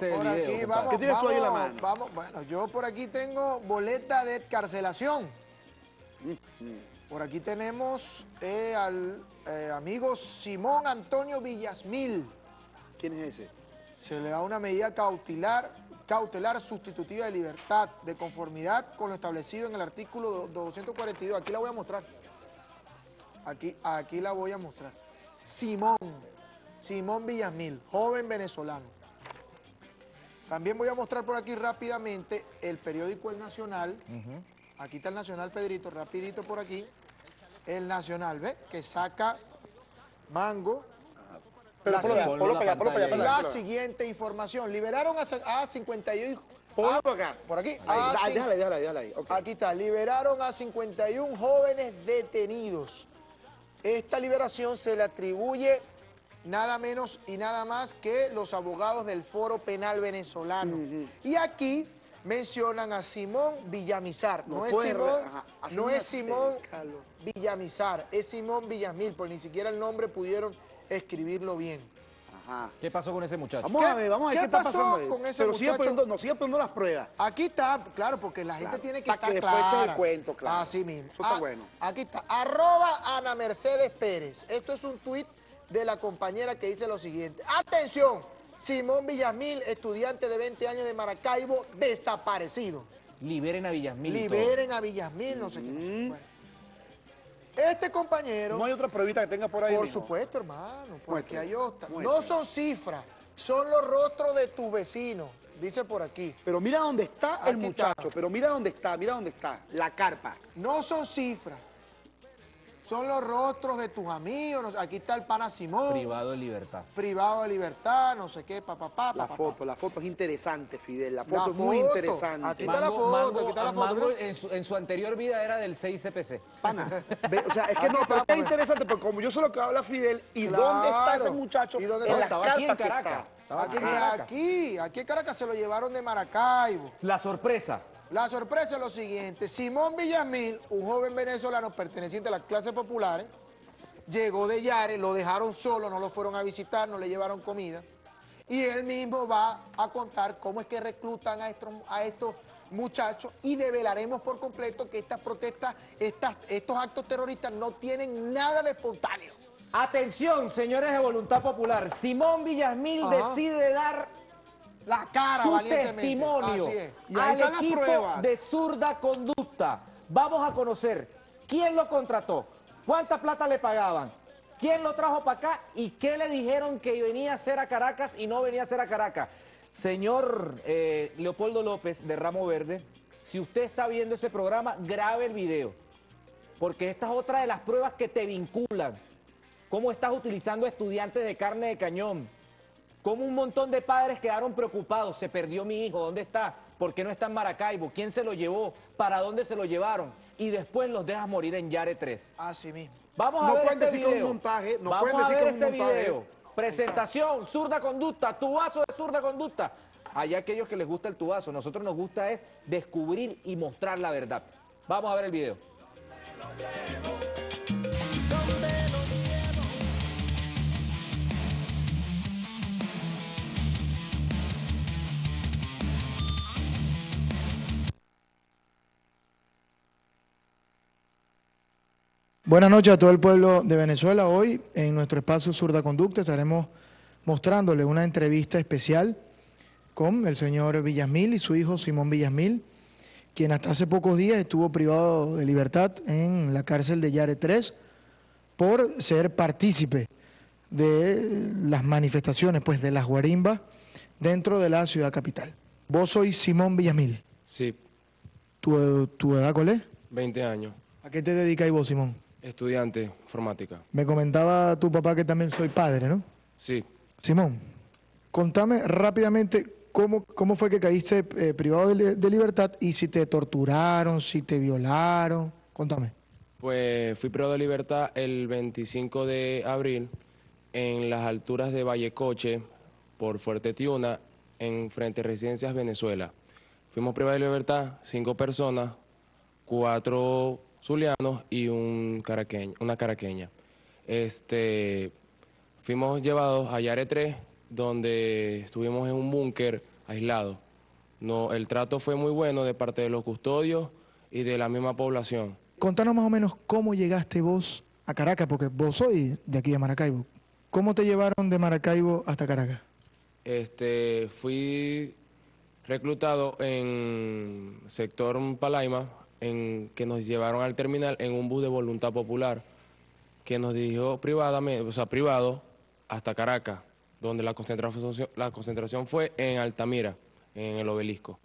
video, aquí, vamos, ¿Qué tienes tú ahí en la vamos, mano? vamos, bueno, yo por aquí tengo boleta de excarcelación. Por aquí tenemos eh, al eh, amigo Simón Antonio Villasmil. ¿Quién es ese? Se le da una medida cautelar, cautelar sustitutiva de libertad, de conformidad con lo establecido en el artículo do- 242. Aquí la voy a mostrar. Aquí, aquí la voy a mostrar. Simón, Simón Villasmil, joven venezolano. También voy a mostrar por aquí rápidamente el periódico El Nacional. Aquí está el Nacional, Pedrito, rapidito por aquí. El Nacional, ¿ve? Que saca Mango. Pero La La siguiente información. Liberaron a, a 51... Ponlo por acá. Por aquí. Ahí, a da- cin- déjala ahí, déjala ahí, déjala ahí. ok. Aquí está. Liberaron a 51 jóvenes detenidos. Esta liberación se le atribuye nada menos y nada más que los abogados del Foro Penal Venezolano. Y aquí mencionan a Simón Villamizar. No, No es Simón, ajá, no es Simón. Villamizar, es Simón Villamil, porque ni siquiera el nombre pudieron escribirlo bien. Ajá. ¿Qué pasó con ese muchacho? Vamos ¿Qué- a ver, vamos a ver qué qué, está pasó pasando ahí. con ese Pero sigue muchacho? poniendo, no, sigue poniendo las pruebas. Aquí está, claro, porque la gente Claro, tiene que estar que después clara. cuento, claro. Así mismo. Eso está Ah, bueno. Aquí está, arroba Ana Mercedes Pérez. Esto es un tuit de la compañera que dice lo siguiente. Atención, Simón Villamil, estudiante de 20 años de Maracaibo, desaparecido. Liberen a Villasmil. Liberen a Villamil, no sé qué. Mm. Bueno. Este compañero... No hay otra pruebita que tenga por ahí. Por supuesto, hermano, por aquí Muestre, hay otra. muestre. No son cifras, son los rostros de tu vecino, dice por aquí. Pero mira dónde está el está. muchacho, pero mira dónde está, mira dónde está, la carpa. No son cifras, son los rostros de tus amigos. no sé, aquí está el pana Simón, Privado de libertad. privado de libertad, no sé qué, papá, papá. La foto, la foto es interesante, Fidel, la La foto es muy foto. interesante. Aquí está la foto, aquí está la foto, Mango en, su, en su anterior vida era del 6CPC. Pana, ve, o sea, es que no, está, pero es pues. interesante, porque como yo sé lo que habla Fidel, ¿y Claro. dónde está ese muchacho? ¿Y dónde en las Estaba aquí en carpas que Caracas. está. Estaba Aquí, aquí en Caracas. aquí, aquí en Caracas se lo llevaron de Maracaibo. La sorpresa. La sorpresa es lo siguiente, Simón Villamil, un joven venezolano perteneciente a las clases populares, llegó de Yare, lo dejaron solo, no lo fueron a visitar, no le llevaron comida, y él mismo va a contar cómo es que reclutan a estos, a estos muchachos y develaremos por completo que estas protestas, estas, estos actos terroristas no tienen nada de espontáneo. Atención, señores de Voluntad Popular. Simón Villasmil Ajá. decide dar La cara su testimonio. Y al equipo pruebas. de zurda conducta. Vamos a conocer quién lo contrató, cuánta plata le pagaban, quién lo trajo para acá y qué le dijeron que venía a hacer a Caracas y no venía a hacer a Caracas. Señor eh, Leopoldo López de Ramo Verde, si usted está viendo ese programa, grabe el video, porque esta es otra de las pruebas que te vinculan. Cómo estás utilizando estudiantes de carne de cañón, como un montón de padres quedaron preocupados, se perdió mi hijo, ¿dónde está? ¿Por qué no está en Maracaibo? ¿Quién se lo llevó? ¿Para dónde se lo llevaron? Y después los dejas morir en Yare 3. Así mismo. Vamos a No ver pueden este decir que es un video. montaje, no Vamos pueden a decir ver que es un este montaje. video. Presentación, zurda conducta, tubazo de zurda conducta. Hay aquellos que les gusta el tubazo, nosotros nos gusta es descubrir y mostrar la verdad. Vamos a ver el video. Buenas noches a todo el pueblo de Venezuela. Hoy en nuestro espacio Surda Conducta estaremos mostrándole una entrevista especial con el señor Villasmil y su hijo Simón Villasmil, quien hasta hace pocos días estuvo privado de libertad en la cárcel de Yare 3 por ser partícipe de las manifestaciones, pues de las guarimbas dentro de la ciudad capital. Vos sois Simón Villasmil. Sí, ¿Tu, tu edad cuál es? 20 años. ¿A qué te dedicas vos, Simón? Estudiante informática. Me comentaba tu papá que también soy padre, ¿no? Sí, Simón, contame rápidamente cómo, cómo fue que caíste eh, privado de, li- de libertad y si te torturaron, si te violaron. Contame. pues fui privado de libertad el 25 de abril en las alturas de Vallecoche por Fuerte Tiuna, en frente Residencias Venezuela. Fuimos privados de libertad, cinco personas, cuatro zulianos y un caraqueño, una caraqueña. Este, fuimos llevados a Yare 3 donde estuvimos en un búnker aislado. No, el trato fue muy bueno de parte de los custodios y de la misma población. Contanos más o menos cómo llegaste vos a Caracas, porque vos sois de aquí de Maracaibo. ¿Cómo te llevaron de Maracaibo hasta Caracas? Este, fui reclutado en sector Palaima, en que nos llevaron al terminal en un bus de voluntad popular que nos dirigió privadamente, o sea, privado hasta Caracas, donde la concentración, la concentración fue en Altamira, en el obelisco.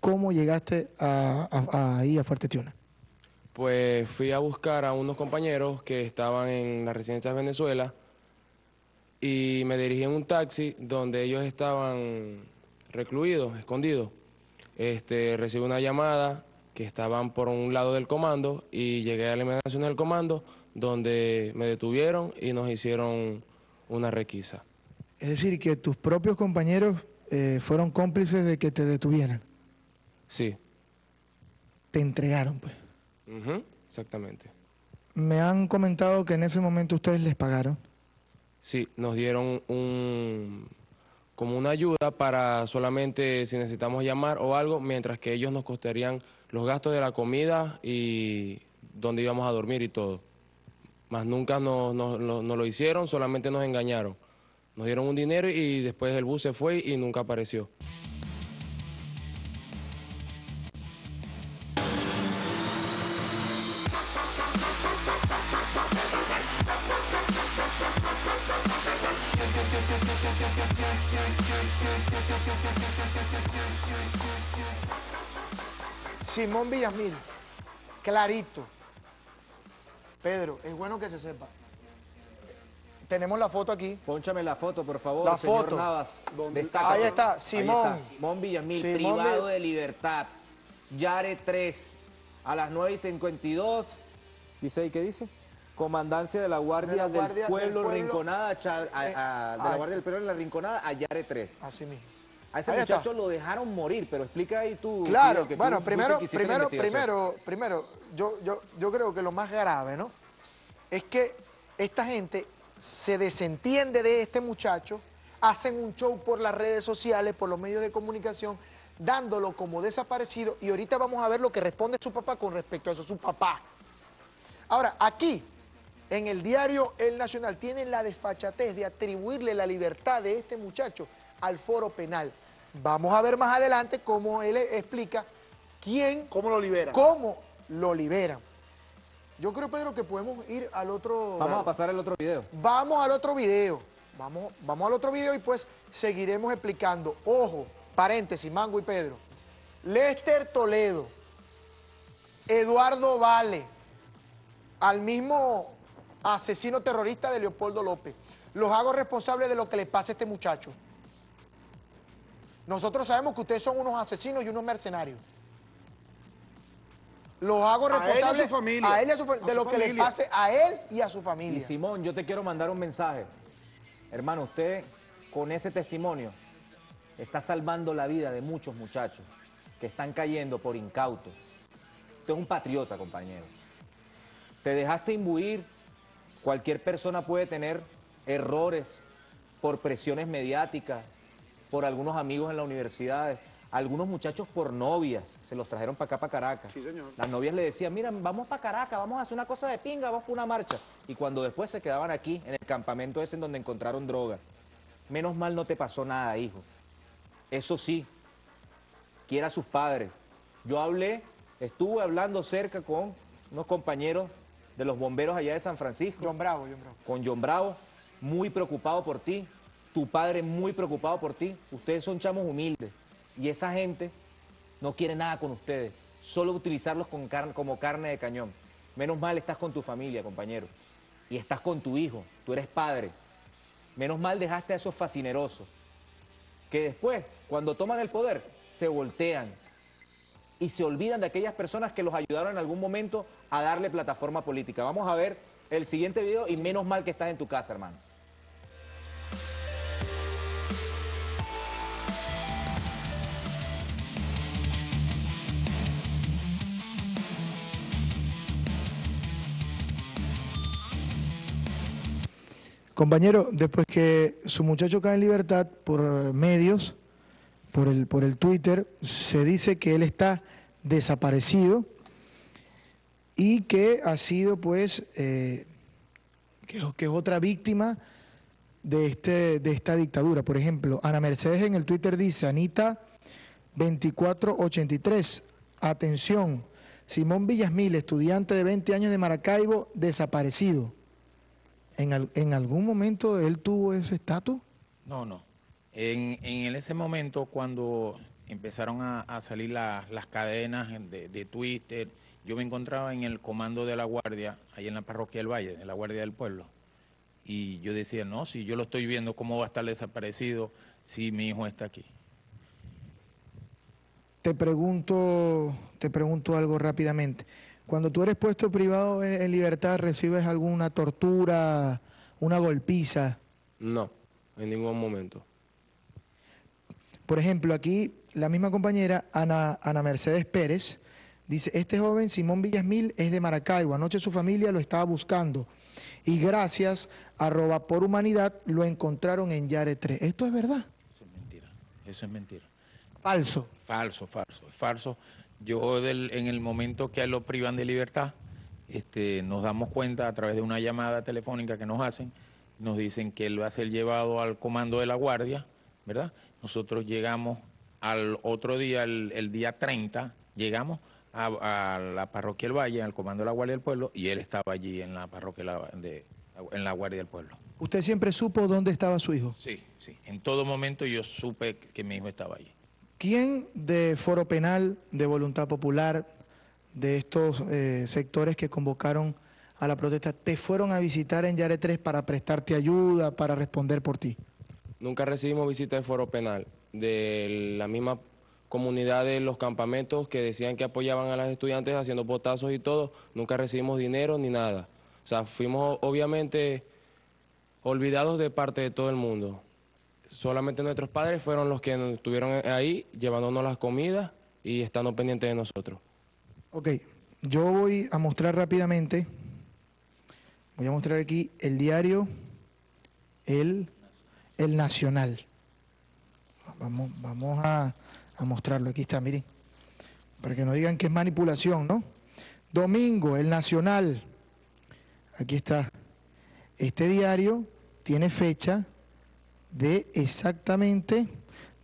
¿Cómo llegaste a, a- ahí a Fuerte Tiuna? Pues fui a buscar a unos compañeros que estaban en la residencia de Venezuela y me dirigí en un taxi donde ellos estaban recluidos, escondidos. Este, recibí una llamada que estaban por un lado del comando y llegué a la inmediación del comando donde me detuvieron y nos hicieron una requisa. Es decir, que tus propios compañeros eh, fueron cómplices de que te detuvieran, Sí, te entregaron, pues. exactamente. Me han comentado que en ese momento ustedes les pagaron. Sí, nos dieron un como una ayuda para solamente si necesitamos llamar o algo, mientras que ellos nos costarían los gastos de la comida y dónde íbamos a dormir y todo. Más nunca nos, nos- nos- lo hicieron, solamente nos engañaron. Nos dieron un dinero y después el bus se fue y nunca apareció. Simón Villamil, clarito. Pedro, es bueno que se sepa. Tenemos la foto aquí. Pónchame la foto, por favor, La señor foto. Navas. Ahí está, Ahí Simón. está, Simón Villamil, Simón privado Vill- de libertad. Yare 3, a las 9 y 52. ¿Dice ahí qué dice? Comandancia de la Guardia, De la del, Guardia del Pueblo, Pueblo, Rinconada, a Cha- a- eh, a- de la Guardia del Pueblo en la Rinconada, a Yare 3. Así mismo. A ese Ahí está. muchacho lo dejaron morir, pero explica ahí tú. Claro, que tú bueno, primero, primero, primero, primero, yo, yo, yo creo que lo más grave, ¿no? Es que esta gente se desentiende de este muchacho, hacen un show por las redes sociales, por los medios de comunicación, dándolo como desaparecido, y ahorita vamos a ver lo que responde su papá con respecto a eso, su papá. Ahora, aquí, en el diario El Nacional, tienen la desfachatez de atribuirle la libertad de este muchacho al foro penal. Vamos a ver más adelante cómo él explica quién, ¿Cómo lo liberan? cómo lo liberan. Yo creo, Pedro, que podemos ir al otro... Vamos a pasar el otro video. Vamos al otro video. Vamos, vamos al otro video y pues seguiremos explicando. Ojo, paréntesis, Mango y Pedro. Lester Toledo, Eduardo Vale, al mismo asesino terrorista de Leopoldo López. Los hago responsables de lo que le pasa a este muchacho. Nosotros sabemos que ustedes son unos asesinos y unos mercenarios. Los hago A él y a su responsables familia. a él y a su fa- A de su lo que le familia. pase a él y a su Y familia. Simón, yo te quiero mandar un mensaje. Hermano, usted con ese testimonio está salvando la vida de muchos muchachos que están cayendo por incautos. Usted es un patriota, compañero. Te dejaste imbuir. Cualquier persona puede tener errores por presiones mediáticas, por algunos amigos en la universidad, algunos muchachos por novias, se los trajeron para acá, para Caracas. Sí, señor. Las novias le decían, mira, vamos para Caracas, vamos a hacer una cosa de pinga, vamos por una marcha. Y cuando después se quedaban aquí, en el campamento ese en donde encontraron droga, menos mal no te pasó nada, hijo. Eso sí, quiera a sus padres. Yo hablé, estuve hablando cerca con unos compañeros de los bomberos allá de San Francisco John Bravo, John Bravo. con John Bravo, muy preocupado por ti, tu padre muy preocupado por ti, ustedes son chamos humildes y esa gente no quiere nada con ustedes, solo utilizarlos como carne de cañón. Menos mal estás con tu familia, compañero, y estás con tu hijo, tú eres padre. Menos mal dejaste a esos fascinerosos, que después, cuando toman el poder, se voltean y se olvidan de aquellas personas que los ayudaron en algún momento a darle plataforma política. Vamos a ver el siguiente video y menos mal que estás en tu casa, hermano. Compañero, después que su muchacho cae en libertad por medios, por el, por el Twitter, se dice que él está desaparecido y que ha sido pues eh, que, es otra víctima de, este, de esta dictadura. Por ejemplo, Ana Mercedes en el Twitter dice, Anita 2483, atención, Simón Villasmil, estudiante de 20 años de Maracaibo, desaparecido. ¿En, al- en algún momento él tuvo ese estatus? No, no. En, en ese momento, cuando empezaron a, a salir la- las cadenas de, de Twitter, yo me encontraba en el comando de la Guardia, ahí en la parroquia del Valle, de la Guardia del Pueblo. Y yo decía, no, si yo lo estoy viendo, ¿cómo va a estar desaparecido si mi hijo está aquí? Te pregunto, te pregunto algo rápidamente. Cuando tú eres puesto privado en, libertad, ¿recibes alguna tortura, una golpiza? No, en ningún momento. Por ejemplo, aquí la misma compañera Ana, Ana Mercedes Pérez dice, este joven Simón Villasmil es de Maracaibo, anoche su familia lo estaba buscando y gracias a Roba por Humanidad lo encontraron en Yare 3. ¿Esto es verdad? Eso es mentira. Eso es mentira. Falso. Falso, falso, falso. Yo del- en el momento que lo privan de libertad, este, nos damos cuenta a través de una llamada telefónica que nos hacen, nos dicen que él va a ser llevado al comando de la guardia, ¿verdad? Nosotros llegamos al otro día, el, el día 30, llegamos a, a la parroquia del Valle, al comando de la Guardia del Pueblo, y él estaba allí en la parroquia de- en la Guardia del Pueblo. ¿Usted siempre supo dónde estaba su hijo? Sí, sí. En todo momento yo supe que mi hijo estaba allí. ¿Quién de Foro Penal, de Voluntad Popular, de estos eh, sectores que convocaron a la protesta, te fueron a visitar en Yare 3 para prestarte ayuda, para responder por ti? Nunca recibimos visita de foro penal de la misma comunidad de los campamentos que decían que apoyaban a los estudiantes haciendo potazos y todo. Nunca recibimos dinero ni nada. O sea, fuimos obviamente olvidados de parte de todo el mundo. Solamente nuestros padres fueron los que nos estuvieron ahí llevándonos las comidas y estando pendientes de nosotros. Ok, yo voy a mostrar rápidamente, voy a mostrar aquí el diario El, el Nacional. Vamos, vamos a, a mostrarlo, aquí está, miren, para que no digan que es manipulación, ¿no? Domingo, El Nacional, aquí está. Este diario tiene fecha de exactamente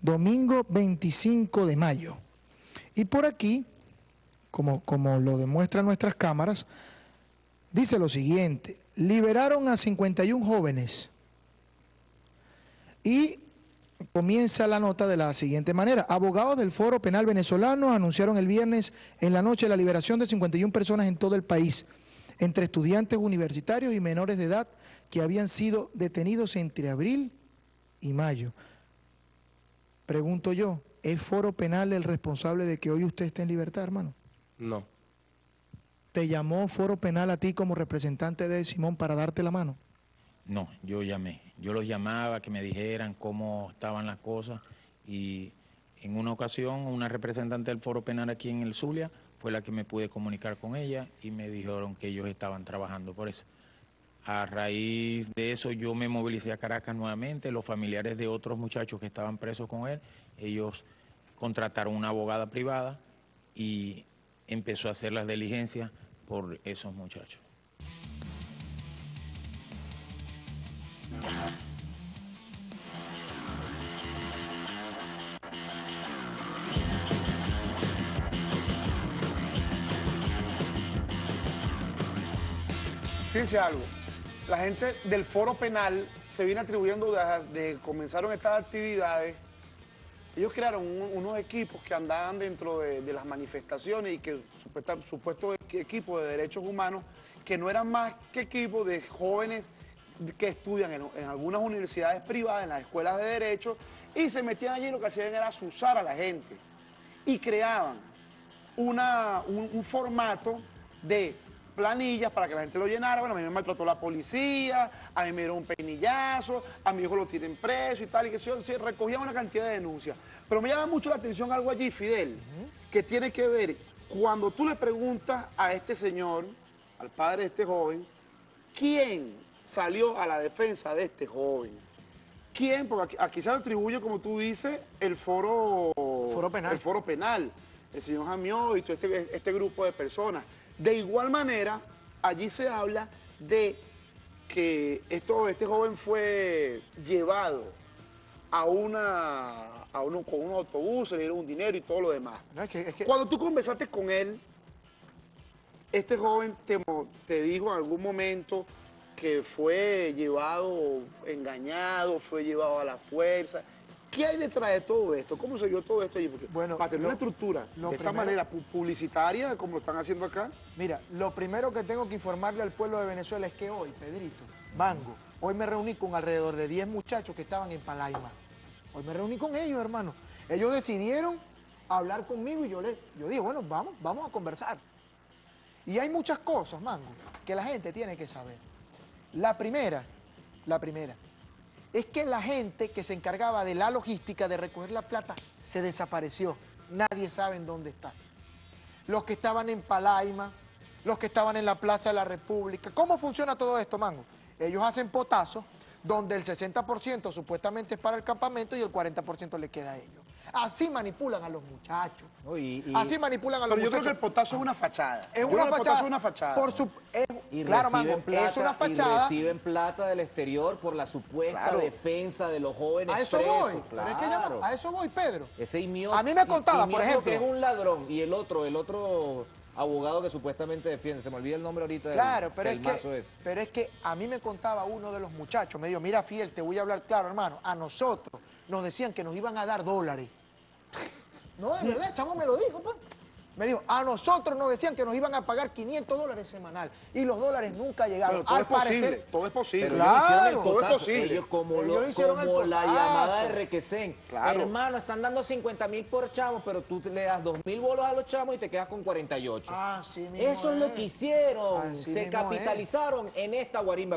domingo 25 de mayo. Y por aquí como, como lo demuestran nuestras cámaras, dice lo siguiente, liberaron a 51 jóvenes y comienza la nota de la siguiente manera. Abogados del Foro Penal Venezolano anunciaron el viernes en la noche la liberación de 51 personas en todo el país, entre estudiantes universitarios y menores de edad que habían sido detenidos entre abril y mayo. Pregunto yo, ¿es Foro Penal el responsable de que hoy usted esté en libertad, hermano? No, ¿Te llamó Foro Penal a ti como representante de Simón para darte la mano? No, yo llamé. Yo los llamaba que me dijeran cómo estaban las cosas y en una ocasión una representante del Foro Penal aquí en el Zulia fue la que me pude comunicar con ella y me dijeron que ellos estaban trabajando por eso. A raíz de eso yo me movilicé a Caracas nuevamente, los familiares de otros muchachos que estaban presos con él, ellos contrataron una abogada privada y empezó a hacer las diligencias por esos muchachos. Fíjense algo, la gente del foro penal se viene atribuyendo desde de comenzaron estas actividades. Ellos crearon un- unos equipos que andaban dentro de, las manifestaciones y que supuestos equ- equipos de derechos humanos que no eran más que equipos de jóvenes que estudian en, algunas universidades privadas, en las escuelas de derecho, y se metían allí y lo que hacían era asusar a la gente. Y creaban una, un, un formato de planillas para que la gente lo llenara. Bueno, a mí me maltrató la policía, a mí me dieron un peinillazo, a mi hijo lo tienen preso y tal, y que se, se recogían una cantidad de denuncias. Pero me llama mucho la atención algo allí, Fidel, que tiene que ver cuando tú le preguntas a este señor, al padre de este joven, quién salió a la defensa de este joven. ¿Quién? Porque aquí, aquí se le atribuye, como tú dices, el foro, Foro penal. El foro penal, el señor Jamió y todo este, este grupo de personas. De igual manera, allí se habla de que esto, este joven fue llevado a una, a uno, con un autobús, le dieron un dinero y todo lo demás. No, es que, es que- Cuando tú conversaste con él, este joven te, te dijo en algún momento que fue llevado, engañado, fue llevado a la fuerza. ¿Qué hay detrás de todo esto? ¿Cómo se dio todo esto allí? Porque Bueno, para tener lo- una estructura lo de esta manera pu- publicitaria, como lo están haciendo acá, Mira, lo primero que tengo que informarle al pueblo de Venezuela es que hoy, Pedrito, Mango, hoy me reuní con alrededor de 10 muchachos que estaban en Palaima. Hoy me reuní con ellos, hermano. Ellos decidieron hablar conmigo y yo les yo dije, bueno, vamos, vamos a conversar. Y hay muchas cosas, Mango, que la gente tiene que saber. La primera, la primera, es que la gente que se encargaba de la logística de recoger la plata se desapareció. Nadie sabe en dónde está los que estaban en Palaima, los que estaban en la Plaza de la República. ¿Cómo funciona todo esto, Mango? Ellos hacen potazos donde el 60% supuestamente es para el campamento y el 40% le queda a ellos. Así manipulan a los muchachos. No, y- y- Así manipulan a los pero yo creo que muchachos. el potazo es una fachada. es una fachada. es una fachada. Por su, es- y claro, Mango, plata, es una y fachada. reciben plata del exterior por la supuesta Claro. defensa de los jóvenes A eso presos, voy. pero es que claro. a eso voy, Pedro. Ese Imio- A mí me y- contaba, por ejemplo. que es un ladrón y el otro, el otro abogado que supuestamente defiende, se me olvida el nombre ahorita del, Claro, pero del es, mazo que, ese. pero es que a mí me contaba uno de los muchachos, me dijo, mira Fiel, te voy a hablar claro, hermano, a nosotros nos decían que nos iban a dar dólares. No, es verdad, el chamo me lo dijo, pues. Me dijo, a nosotros nos decían que nos iban a pagar 500 dólares semanal y los dólares nunca llegaron. Pero todo Al es posible, parecer, todo es posible. Pero Claro, ellos el todo es posible. ellos como, Ellos lo- hicieron el como la potazo. llamada de Requesén. Claro. Hermano, están dando 50 mil por chamo, pero tú le das 2 mil bolos a los chamos y te quedas con 48. Ah, sí mismo Eso es lo que hicieron. Así Se es. capitalizaron en esta guarimba.